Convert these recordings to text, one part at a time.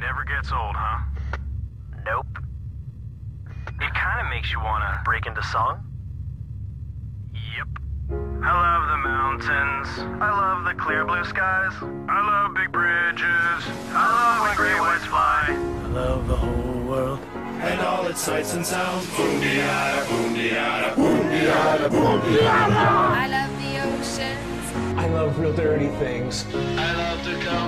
Never gets old, huh? Nope. It kind of makes you want to Break into song? Yep. I love the mountains. I love the clear blue skies. I love big bridges. I love when great whites fly. I love the whole world. and all its sights and sounds. Boondiada, boondiada, boondiada, boondiada. I love the oceans. I love real dirty things. I love to go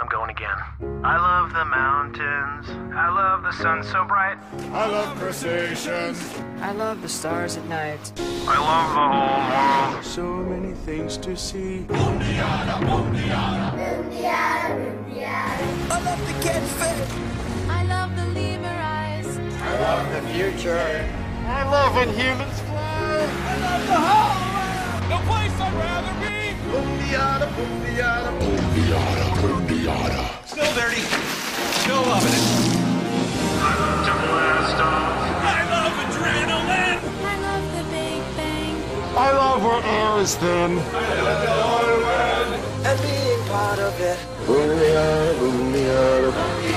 I'm going again. I love the mountains. I love the sun so bright. I love crustaceans. I love the stars at night. I love the whole world. So many things to see. I love the catfish. I love the lemur eyes. I love the future. I love when humans fly. I love the whole boondiada, boondiada. Still dirty. Still loving it. I love to blast off. I love adrenaline. I love the Big Bang. I love where air is thin. And being part of it. Boondiada, boondiada, boondiada.